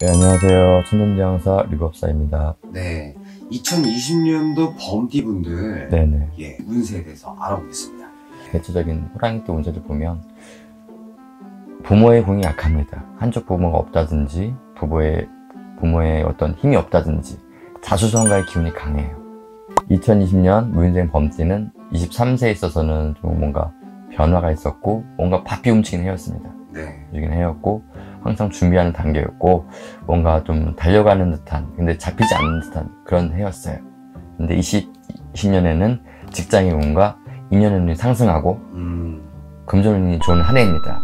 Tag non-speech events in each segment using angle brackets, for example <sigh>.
네, 안녕하세요. 천년대왕사 리법사입니다. 네, 2020년도 범띠분들 네네. 예, 운세에 대해서 알아보겠습니다. 대체적인 호랑이띠 운세를 보면 부모의 공이 약합니다. 한쪽 부모가 없다든지 부모의 부모의 어떤 힘이 없다든지 자수성가의 기운이 강해요. 2020년 무인생 범띠는 23세에 있어서는 좀 뭔가 변화가 있었고 뭔가 바삐 움직이는 해였습니다. 네, 움직이는 해였고 항상 준비하는 단계였고 뭔가 좀 달려가는 듯한 근데 잡히지 않는 듯한 그런 해였어요. 근데 20, 20년에는 직장의 운과 인연의 운이 상승하고 음, 금전운이 좋은 한 해입니다.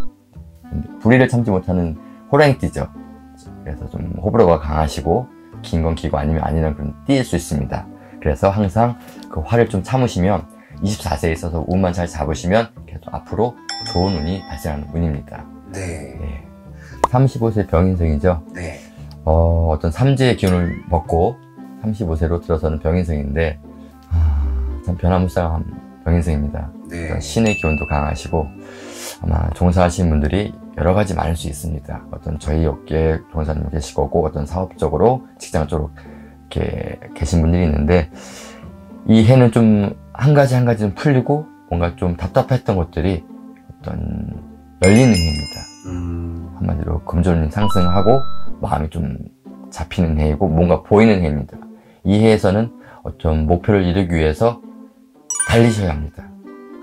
불의를 참지 못하는 호랑이띠죠. 그래서 좀 호불호가 강하시고 긴 건 길고 아니면 아니면 그런 띠일 수 있습니다. 그래서 항상 그 화를 좀 참으시면 24세에 있어서 운만 잘 잡으시면 계속 앞으로 좋은 운이 발생하는 운입니다. 네, 예. 35세 병인생이죠. 네, 어, 어떤 삼재의 기운을 먹고 35세로 들어서는 병인생인데 아, 참 변화무쌍한 병인생입니다. 네, 어떤 신의 기운도 강하시고 아마 종사하시는 분들이 여러 가지 많을 수 있습니다. 어떤 저희 업계에 종사님 계실 거고 어떤 사업적으로 직장 쪽으로 이렇게 계신 분들이 있는데 이 해는 좀 한 가지 한 가지 좀 풀리고 뭔가 좀 답답했던 것들이 어떤 열리는 해입니다. 음, 한마디로 금전운이 상승하고 마음이 좀 잡히는 해이고 뭔가 보이는 해입니다. 이 해에서는 어떤 목표를 이루기 위해서 달리셔야 합니다.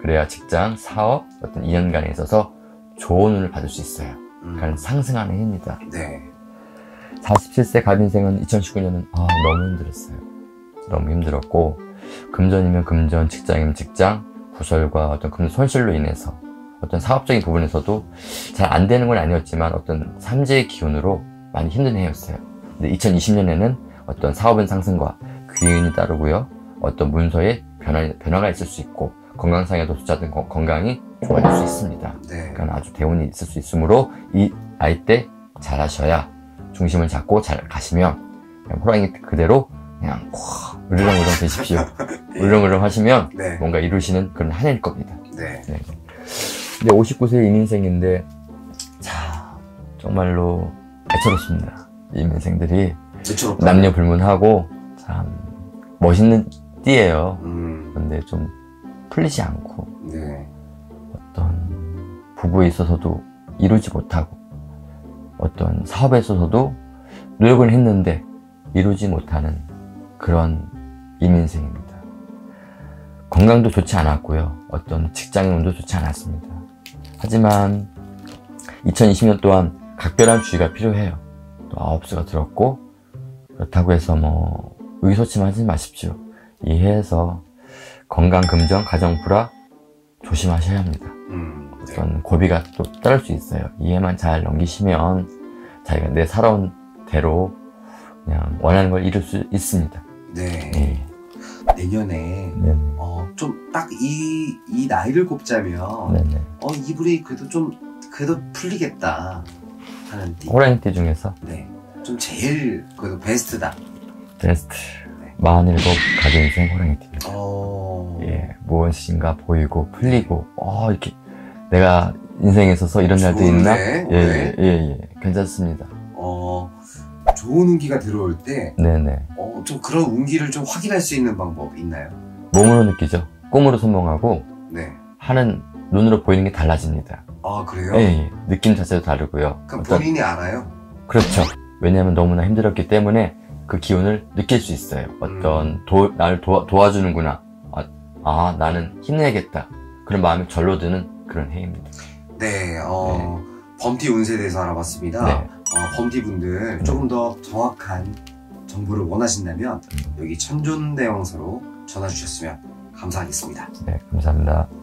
그래야 직장, 사업, 어떤 인연간에 있어서 좋은 운을 받을 수 있어요. 음, 그러니까 상승하는 해입니다. 네, 47세 갑인생은 2019년은 아, 너무 힘들었어요. 너무 힘들었고 금전이면 금전, 직장이면 직장, 구설과 어떤 금전 손실로 인해서 어떤 사업적인 부분에서도 잘 안 되는 건 아니었지만 어떤 삼재의 기운으로 많이 힘든 해였어요. 근데 2020년에는 어떤 사업은 상승과 귀인이 따르고요. 어떤 문서에 변화, 변화가 있을 수 있고 건강상에도 숫자든 건강이 좋아질 수 있습니다. 네, 그러니까 아주 대운이 있을 수 있으므로 이 나이 때 잘하셔야 중심을 잡고 잘 가시면 호랑이 그대로 그냥 와, 으르렁으르렁 되십시오. <laughs> 으르렁으르렁 하시면 네, 뭔가 이루시는 그런 한 해일 겁니다. 네, 근데 59세 이민생인데 자 정말로 애처롭습니다. 이민생들이 대처롭다. 남녀 불문하고 참 멋있는 띠예요. 음, 근데 좀 풀리지 않고 네, 어떤 부부에 있어서도 이루지 못하고 어떤 사업에 있어서도 노력을 했는데 이루지 못하는 그런 이민생입니다. 건강도 좋지 않았고요. 어떤 직장의 운도 좋지 않았습니다. 하지만 2020년 또한 각별한 주의가 필요해요. 또 아홉수가 들었고 그렇다고 해서 뭐 의기소침하지 마십시오. 이해해서 건강 금전 가정 불화 조심하셔야 합니다. 음, 네, 어떤 고비가 또 따를 수 있어요. 이해만 잘 넘기시면 자기가 내 살아온 대로 그냥 원하는 걸 이룰 수 있습니다. 네, 네. 내년에 좀 딱 이, 이 나이를 꼽자면 네네. 어, 이불이 그래도 좀 그래도 풀리겠다 하는 띠. 호랑이 띠 중에서 네, 좀 제일 그래도 베스트다. 베스트 네. 47 가정생 호랑이 띠입니다. 어, 예, 무엇인가 보이고 풀리고 어 이렇게 내가 인생에 있어서 이런 날도 있나? 좋은데? 예, 네. 예, 예, 예. 괜찮습니다. 어, 좋은 운기가 들어올 때, 네네. 어, 좀 그런 운기를 좀 확인할 수 있는 방법 있나요? 몸으로 느끼죠. 꿈으로 선몽하고 네. 하는 눈으로 보이는 게 달라집니다. 아, 그래요? 예, 예. 느낌 자체도 다르고요. 그럼 어떤- 본인이 알아요? 그렇죠. 왜냐하면 너무나 힘들었기 때문에 그 기운을 느낄 수 있어요. 어떤 음. 도, 나를 도와, 도와주는구나. 아, 아, 나는 힘내야겠다. 그런 마음이 절로 드는 그런 해입니다. 네, 어, 범띠 운세에 대해서 알아봤습니다. 네. 어, 범띠 분들 조금 더 정확한 정보를 원하신다면 음. 여기 천존대왕서로 전화 주셨으면 감사하겠습니다. 네, 감사합니다.